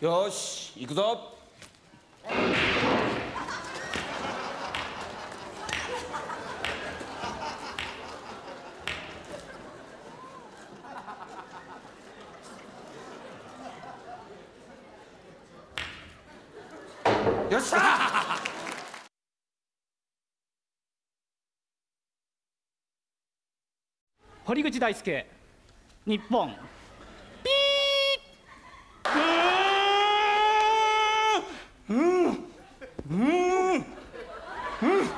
よし行くぞ。よっしゃ。堀口大輔日本。 음, 음, 음.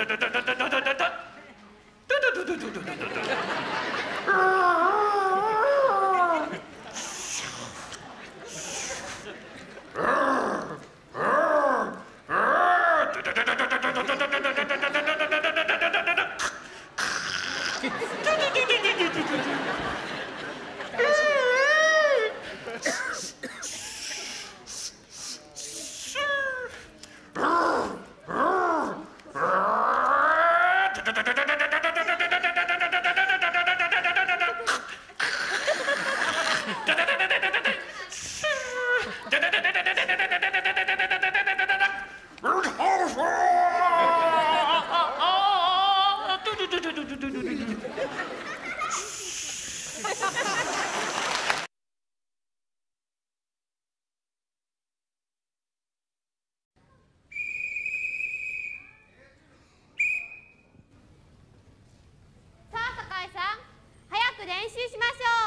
¡Gracias! 習しましょう。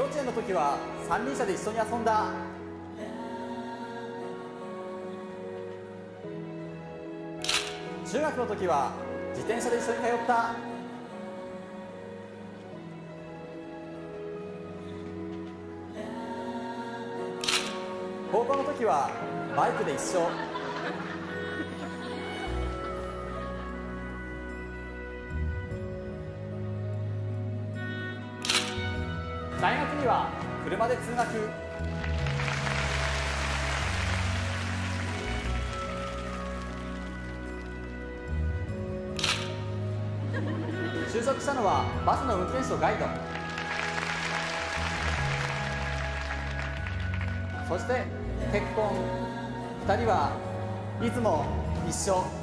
幼稚園の時は三輪車で一緒に遊んだ。中学の時は自転車で一緒に通った。高校の時はバイクで一緒。は車で通学。就職したのはバスの運転手とガイド。そして結婚。2人はいつも一緒。